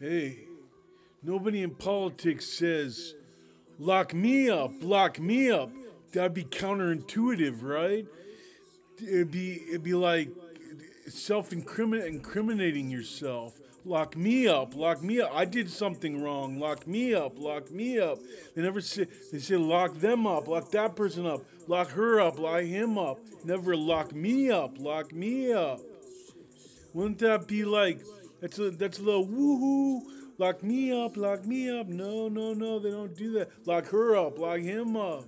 Hey, nobody in politics says, lock me up, lock me up. That'd be counterintuitive, right? It'd be, it'd be like self incriminating yourself. Lock me up, lock me up. I did something wrong. Lock me up, lock me up. They never say, they say lock them up, lock that person up, lock her up, lock him up. Never lock me up, lock me up. Wouldn't that be like, that's a, that's a little woohoo. Lock me up, lock me up. No, no, no, they don't do that. Lock her up, lock him up.